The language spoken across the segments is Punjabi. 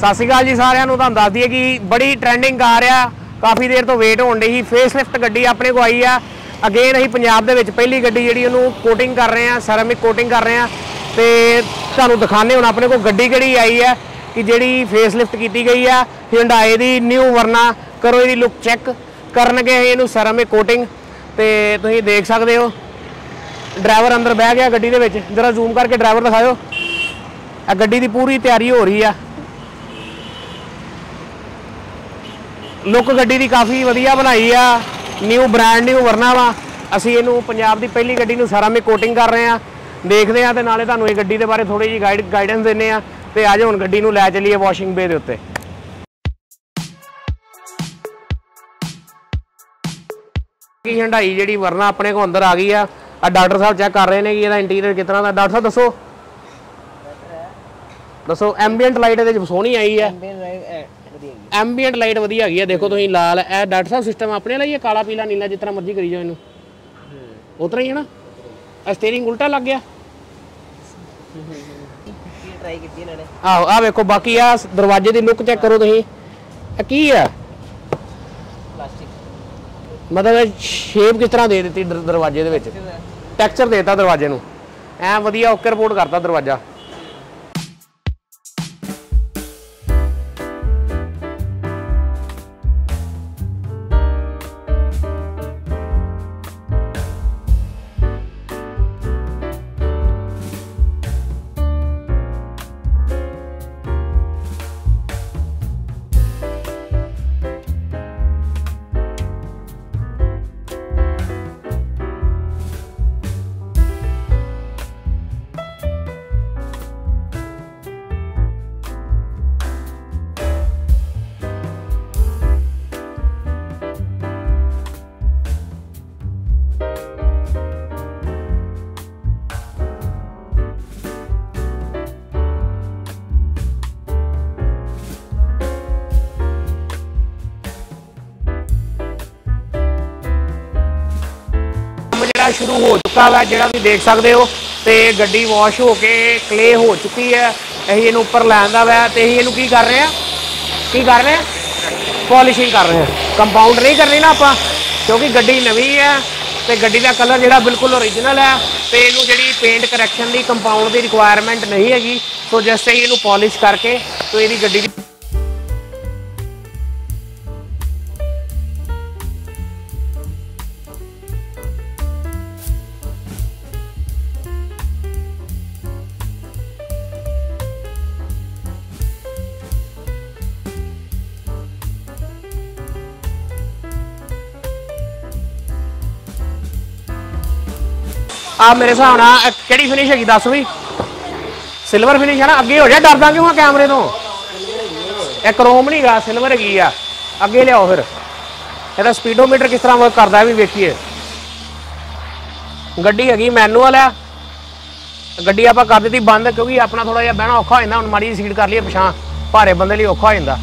ਸਤਿ ਸ਼੍ਰੀ ਅਕਾਲ ਜੀ ਸਾਰਿਆਂ ਨੂੰ, ਤੁਹਾਨੂੰ ਦੱਸ ਦਈਏ ਕਿ ਬੜੀ ਟ੍ਰੈਂਡਿੰਗ ਆ। ਕਾਫੀ ਦੇਰ ਤੋਂ ਵੇਟ ਹੋਣ ਡਈ ਸੀ। ਫੇਸ ਲਿਫਟ ਗੱਡੀ ਆਪਣੇ ਕੋ ਆਈ ਆ। ਅਗੇਨ ਅਸੀਂ ਪੰਜਾਬ ਦੇ ਵਿੱਚ ਪਹਿਲੀ ਗੱਡੀ ਜਿਹੜੀ ਉਹਨੂੰ ਕੋਟਿੰਗ ਕਰ ਰਹੇ ਆ ਸੈਰਾਮਿਕ ਕੋਟਿੰਗ ਕਰ ਰਹੇ ਆ। ਤੇ ਤੁਹਾਨੂੰ ਦਿਖਾਣੇ ਹੁਣ ਆਪਣੇ ਕੋਲ ਗੱਡੀ ਕਿਹੜੀ ਆਈ ਹੈ ਕਿ ਜਿਹੜੀ ਫੇਸ ਲਿਫਟ ਕੀਤੀ ਗਈ ਆ। ਹਿੰਡਾਏ ਦੀ ਨਿਊ ਵਰਨਾ, ਕਰੋ ਇਹਦੀ ਲੁੱਕ ਚੈੱਕ ਕਰਨਗੇ ਅਸੀਂ ਇਹਨੂੰ ਸੈਰਾਮਿਕ ਕੋਟਿੰਗ ਤੇ ਤੁਸੀਂ ਦੇਖ ਸਕਦੇ ਹੋ। ਡਰਾਈਵਰ ਅੰਦਰ ਬਹਿ ਗਿਆ ਗੱਡੀ ਦੇ ਵਿੱਚ। ਜਰਾ ਜ਼ੂਮ ਕਰਕੇ ਡਰਾਈਵਰ ਦਿਖਾਓ ਆ ਗੱਡੀ ਦੀ ਪੂਰੀ ਤਿਆਰੀ ਹੋ ਰਹੀ ਆ। ਲੁੱਕ ਗੱਡੀ ਦੀ ਕਾਫੀ ਵਧੀਆ ਬਣਾਈ ਆ। ਨਿਊ ਬ੍ਰਾਂਡ ਨਿਊ ਵਰਨਾ ਵਾ। ਅਸੀਂ ਇਹਨੂੰ ਪੰਜਾਬ ਦੀ ਪਹਿਲੀ ਗੱਡੀ ਨੂੰ ਸੈਰਾਮਿਕ ਕੋਟਿੰਗ ਕਰ ਰਹੇ ਆ। ਦੇਖਦੇ ਆ ਤੇ ਨਾਲੇ ਤੁਹਾਨੂੰ ਇਹ ਗੱਡੀ ਦੇ ਬਾਰੇ ਥੋੜੀ ਜਿਹੀ ਗਾਈਡ ਗਾਈਡੈਂਸ ਦਿੰਨੇ ਆ। ਤੇ ਅੱਜ ਹੁਣ ਗੱਡੀ ਨੂੰ ਲੈ ਚੱਲੀਏ ਵਾਸ਼ਿੰਗ ਬੇ ਦੇ ਉੱਤੇ। ਕੀ ਹੰਡਾਈ ਜਿਹੜੀ ਵਰਨਾ ਆਪਣੇ ਕੋ ਅੰਦਰ ਆ ਗਈ ਆ। ਆ ਡਾਕਟਰ ਸਾਹਿਬ ਚੈੱਕ ਕਰ ਰਹੇ ਨੇ ਕਿ ਇਹਦਾ ਇੰਟੀਰੀਅਰ ਕਿਸ ਤਰ੍ਹਾਂ ਦਾ। ਡਾਕਟਰ ਸਾਹਿਬ, ਦੱਸੋ। ਦੱਸੋ ਐਂਬੀਐਂਟ ਲਾਈਟ ਇਹਦੇ ਚ ਸੋਹਣੀ ਆਈ ਹੈ। ਐਂਬੀਐਂਟ ਲਾਈਟ ਵਧੀਆ ਹੈਗੀ ਆ ਦੇਖੋ ਤੁਸੀਂ ਲਾਲ ਇਹ ਡਾਕਟਰ ਸਾਹਿਬ ਸਿਸਟਮ ਆਪਣੇ ਲਈ ਹੈ ਕਾਲਾ ਪੀਲਾ ਨੀਲਾ ਜਿਸ ਤਰ੍ਹਾਂ ਮਰਜ਼ੀ ਕਰੀ ਜਾਓ ਇਹਨੂੰ? ਉਤਰਾ ਹੀ ਹੈ ਨਾ? ਇਹ ਸਟੀਅਰਿੰਗ ਉਲਟਾ ਲੱਗ ਗਿਆ। ਟਰਾਈ ਕੀਤੀ ਇਹਨਾਂ ਨੇ। ਆਹੋ ਆ ਵੇਖੋ ਬਾਕੀ ਆ ਦਰਵਾਜ਼ੇ ਦੀ ਲੁੱਕ ਚੈੱਕ ਕਰੋ ਤੁਸੀਂ। ਇਹ ਕੀ ਆ? ਪਲਾਸਟਿਕ ਮਤਲਬ ਸ਼ੇਪ ਕਿਸ ਤਰ੍ਹਾਂ ਦੇ ਦਿੱਤੀ ਦਰ- ਦਰਵਾਜ਼ੇ ਦੇ ਵਿੱਚ? ਟੈਕਸਚਰ ਦੇਤਾ ਦਰਵਾਜ਼ੇ ਨੂੰ। ਐ ਵਧੀਆ ਓਕੇ ਰਿਪੋਰਟ ਕਰਤਾ ਦਰਵਾਜ਼ਾ। ਜਿਹੜਾ ਸ਼ੁਰੂ ਹੋ ਚੁੱਕਾ ਵਾ, ਜਿਹੜਾ ਤੁਸੀਂ ਦੇਖ ਸਕਦੇ ਹੋ, ਤੇ ਗੱਡੀ ਵਾਸ਼ ਹੋ ਕੇ ਕਲੇ ਹੋ ਚੁੱਕੀ ਹੈ। ਅਸੀਂ ਇਹਨੂੰ ਉੱਪਰ ਲੈਣ ਦਾ ਵਾ, ਤੇ ਅਸੀਂ ਇਹਨੂੰ ਕੀ ਕਰ ਰਹੇ ਆ ਕੀ ਕਰ ਰਹੇ ਆ ਪਾਲਿਸ਼ਿੰਗ ਕਰ ਰਹੇ ਆ ਕੰਪਾਊਂਡ ਨਹੀਂ ਕਰਨੀ ਨਾ ਆਪਾਂ, ਕਿਉਂਕਿ ਗੱਡੀ ਨਵੀਂ ਹੈ, ਤੇ ਗੱਡੀ ਦਾ ਕਲਰ ਜਿਹੜਾ ਬਿਲਕੁਲ ਓਰੀਜਨਲ ਹੈ, ਤੇ ਇਹਨੂੰ ਜਿਹੜੀ ਪੇਂਟ ਕਰੈਕਸ਼ਨ ਦੀ ਕੰਪਾਊਂਡ ਦੀ ਰਿਕੁਆਇਰਮੈਂਟ ਨਹੀਂ ਹੈਗੀ, ਸੋ ਜਸਟ ਅਸੀਂ ਇਹਨੂੰ ਪਾਲਿਸ਼ ਕਰਕੇ ਸੋ ਇਹਦੀ ਗੱਡੀ ਦੀ ਆ ਮੇਰੇ ਹਿਸਾਬ ਨਾਲ ਕਿਹੜੀ ਫਿਨਿਸ਼ ਹੈਗੀ ਦੱਸ ਵੀ ਸਿਲਵਰ ਫਿਨਿਸ਼ ਹੈ ਨਾ, ਅੱਗੇ ਹੋ ਜਾ, ਡਰਦਾ ਕਿਉਂ ਆ ਕੈਮਰੇ ਤੋਂ? ਇਹ ਕ੍ਰੋਮ ਨਹੀਂ ਗਾ ਸਿਲਵਰ ਹੈਗੀ ਆ। ਅੱਗੇ ਲਿਆਓ ਫਿਰ। ਇਹਦਾ ਸਪੀਡੋਮੀਟਰ ਕਿਸ ਤਰ੍ਹਾਂ ਵਰਕ ਕਰਦਾ ਵੀ ਵੇਖੀਏ। ਗੱਡੀ ਹੈਗੀ ਮੈਨੂਅਲ ਆ। ਗੱਡੀ ਆਪਾਂ ਕਰ ਦਿੱਤੀ ਬੰਦ, ਕਿਉਂਕਿ ਆਪਣਾ ਥੋੜਾ ਜਿਹਾ ਬਹਿਣਾ ਔਖਾ ਹੋ ਜਾਂਦਾ, ਹੁਣ ਮਾੜੀ ਜਿਹੀ ਸੀਟ ਕਰ ਲਈਏ ਪਿਛਾਂ ਭਾਰੇ ਬੰਦੇ ਲਈ ਔਖਾ ਹੋ ਜਾਂਦਾ।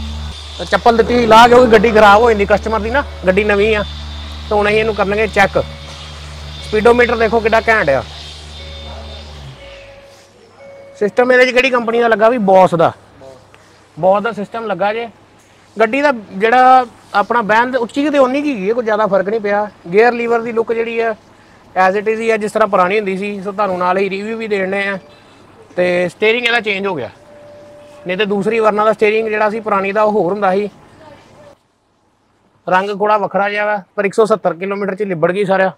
ਤੇ ਚੱਪਲ ਦਿੱਤੀ ਹੋਈ ਲਾ, ਕਿਉਂਕਿ ਗੱਡੀ ਖਰਾਬ ਹੋ ਜਾਂਦੀ ਕਸਟਮਰ ਦੀ ਨਾ, ਗੱਡੀ ਨਵੀਂ ਆ। ਤਾਂ ਹੁਣ ਅਸੀਂ ਇਹਨੂੰ ਕਰਨਗੇ ਚੈੱਕ ਸਪੀਡੋਮੀਟਰ ਦੇਖੋ ਕਿੱਡਾ ਘੈਂਟ ਆ। ਸਿਸਟਮ ਇਹਦੇ ਚ ਕਿਹੜੀ ਕੰਪਨੀ ਦਾ ਲੱਗਾ ਵੀ ਬੌਸ ਦਾ? ਬੌਸ ਦਾ ਸਿਸਟਮ ਲੱਗਾ ਜੇ। ਗੱਡੀ ਦਾ ਜਿਹੜਾ ਆਪਣਾ ਬੈਂਡ ਉੱਚੀ ਤੇ ਉਨੀ ਕੀ ਹੈ ਕੋਈ ਜ਼ਿਆਦਾ ਫ਼ਰਕ ਨਹੀਂ ਪਿਆ। ਗੇਅਰ ਲੀਵਰ ਦੀ ਲੁੱਕ ਜਿਹੜੀ ਹੈ ਐਜ਼ ਇਟ ਇਜ਼ ਹੀ ਹੈ ਜਿਸ ਤਰ੍ਹਾਂ ਪੁਰਾਣੀ ਹੁੰਦੀ ਸੀ, ਸੋ ਤੁਹਾਨੂੰ ਨਾਲ ਹੀ ਰਿਵਿਊ ਵੀ ਦੇਣੇ ਆ। ਤੇ ਸਟੀਅਰਿੰਗ ਇਹਦਾ ਚੇਂਜ ਹੋ ਗਿਆ। ਨਹੀਂ ਤੇ ਦੂਸਰੀ ਵਰਨਾ ਦਾ ਸਟੀਅਰਿੰਗ ਜਿਹੜਾ ਸੀ, ਪੁਰਾਣੀ ਦਾ ਉਹ ਹੋਰ ਹੁੰਦਾ ਸੀ। ਰੰਗ ਥੋੜਾ ਵੱਖਰਾ ਜਿਹਾ ਵਾ, ਪਰ 170 ਕਿਲੋਮੀਟਰ ਚ ਲਿਬੜ ਗਈ ਸਾਰਿਆ।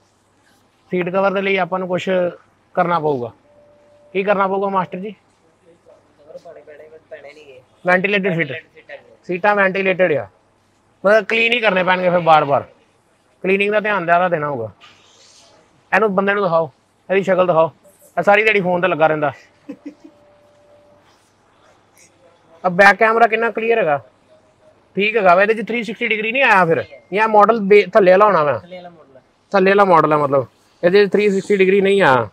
ਸੀਟ ਕਵਰ ਦੇ ਲਈ ਆਪਾਂ ਨੂੰ ਕੁਝ ਕਰਨਾ ਪਊਗਾ। ਕੀ ਕਰਨਾ ਪਊਗਾ ਮਾਸਟਰ ਜੀ? ਵੈਂਟੀਲੇਟਡ ਸੀਟ ਸੀਟਾਂ ਵੈਂਟੀਲੇਟਡ ਆ। ਮਤਲਬ ਕਲੀਨ ਹੀ ਕਰਨੇ ਪੈਣਗੇ ਫਿਰ ਬਾਰ-ਬਾਰ। ਕਲੀਨਿੰਗ ਦਾ ਧਿਆਨ ਜ਼ਿਆਦਾ ਦੇਣਾ ਹੋਊਗਾ। ਇਹਨੂੰ ਬੰਦੇ ਨੂੰ ਦਿਖਾਓ। ਇਹਦੀ ਸ਼ਕਲ ਦਿਖਾਓ। ਇਹ ਸਾਰੀ ਜਿਹੜੀ ਫੋਨ ਤੇ ਲੱਗਾ ਰਹਿੰਦਾ। ਅਬ ਬੈਕ ਕੈਮਰਾ ਕਿੰਨਾ ਕਲੀਅਰ ਹੈਗਾ? ਠੀਕ ਹੈਗਾ ਵਾ। ਇਹਦੇ ਚ 360 ਡਿਗਰੀ ਨਹੀਂ ਆਇਆ ਫਿਰ? ਜਾਂ ਮਾਡਲ ਥੱਲੇ ਵਾਲਾ ਹੋਣਾ ਵਾ? ਥੱਲੇ ਵਾਲਾ ਮਾਡਲ ਹੈ ਥੱਲੇ ਵਾਲਾ ਮਾਡਲ ਹੈ ਮਤਲਬ। ਇਹਦੇ ਚ 360 ਡਿਗਰੀ ਨਹੀਂ ਆਇਆ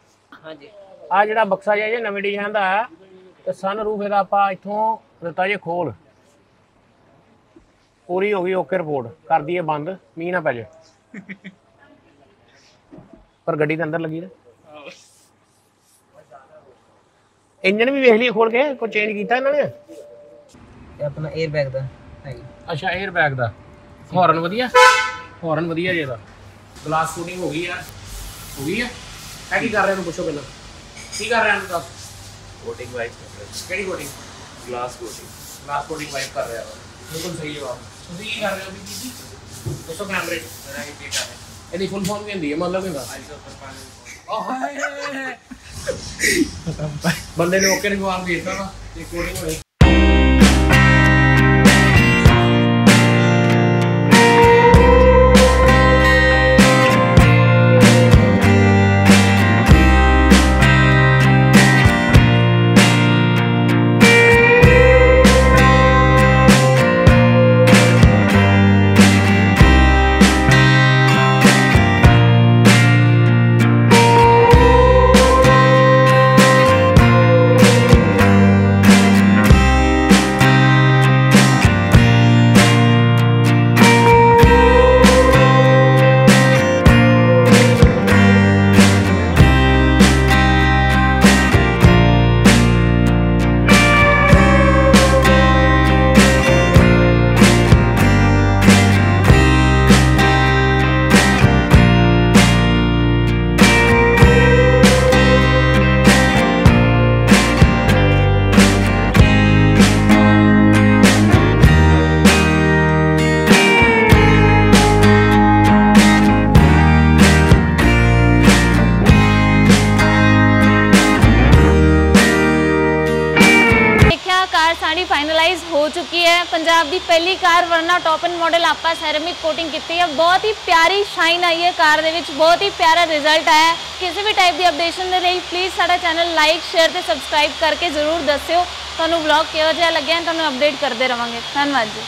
ਹਾਂਜੀ। ਆ ਜਿਹੜਾ ਬਕਸਾ ਜਿਹਾ ਜੇ ਨਵੇਂ ਡਿਜ਼ਾਈਨ ਦਾ ਹੈ ਤੇ ਸਨ ਰੂਫ ਇਹਦਾ ਆਪਾਂ ਇੱਥੋਂ ਦਿੱਤਾ ਜੇ ਖੋਲ। ਪੂਰੀ ਹੋ ਗਈ ਓਕੇ ਰਿਪੋਰਟ ਕਰ ਦਈਏ ਬੰਦ ਮੀਂਹ ਨਾ ਪੈ ਜਾਏ। ਪਰ ਗੱਡੀ ਦੇ ਅੰਦਰ ਲੱਗੀ ਨਾ। ਇੰਜਨ ਵੀ ਵੇਖ ਲਈ ਖੋਲ ਕੇ ਕੋਈ ਚੇਂਜ ਕੀਤਾ ਇਹਨਾਂ ਨੇ? ਤੇ ਆਪਣਾ 에ਅਰ ਬੈਗ ਦਾ ਹੈਗੀ ਅੱਛਾ 에ਅਰ ਬੈਗ ਦਾ। ਹਾਰਨ ਵਧੀਆ? ਹਾਰਨ ਵਧੀਆ ਜੇ ਦਾ ਗਲਾਸ ਕੋਟਿੰਗ ਹੋ ਗਈ ਆ ਹੋ ਗਈ ਆ ਇਹ ਕੀ ਕਰ ਰਹੇ ਨੂੰ ਪੁੱਛੋ ਪਹਿਲਾਂ ਕੀ ਕਰ ਰਹੇ ਨੂੰ ਦੱਸ ਕੋਟਿੰਗ ਵਾਈਪ ਕਰ ਰਿਹਾ ਕਿਹੜੀ coating glass coating glass coating wipe ਕਰ ਰਿਹਾ ਵਾ ਬਿਲਕੁਲ ਸਹੀ ਜਵਾਬ ਤੁਸੀਂ ਕੀ ਕਰ ਰਹੇ ਹੋ ਵੀ ਜੀ ਦੱਸੋ ਕੈਮਰੇ ਮੇਰਾ ਹੀ ਡੇਟਾ ਹੈ ਇਹਦੀ ਫੁੱਲ ਫਾਰਮ ਕੀ ਹੁੰਦੀ ਹੈ ਮਤਲਬ ਹੁੰਦਾ ਆਈਜ਼ ਉੱਪਰ ਪਾਣੀ ਬੰਦੇ ਨੇ ਓਕੇ ਜਵਾਬ ਦੇ ਦਿੱਤਾ ਵਾ ਤੇ ਕੋਡਿੰਗ ਹੋਈ ਪੰਜਾਬ ਦੀ ਪਹਿਲੀ car Verna top end model ਆਪਾਂ ਸੈਰਾਮਿਕ ਕੋਟਿੰਗ ਕੀਤੀ ਹੈ ਬਹੁਤ ਹੀ ਪਿਆਰੀ ਸ਼ਾਈਨ ਆਈ ਹੈ ਕਾਰ ਦੇ ਵਿੱਚ। ਬਹੁਤ ਹੀ ਪਿਆਰਾ ਰਿਜ਼ਲਟ ਆਇਆ। ਕਿਸੇ ਵੀ ਟਾਈਪ ਦੀ ਅਪਡੇਸ਼ਨ ਦੇ ਲਈ ਪਲੀਜ਼ ਸਾਡਾ ਚੈਨਲ ਲਾਈਕ ਸ਼ੇਅਰ ਤੇ ਸਬਸਕ੍ਰਾਈਬ ਕਰਕੇ ਜ਼ਰੂਰ ਦੱਸਿਓ। ਤੁਹਾਨੂੰ ਵਲੌਗ ਕਿਹੋ ਜਿਹਾ ਲੱਗਿਆ, ਤੁਹਾਨੂੰ ਅਪਡੇਟ ਕਰਦੇ ਰਵਾਂਗੇ। ਧੰਨਵਾਦ ਜੀ।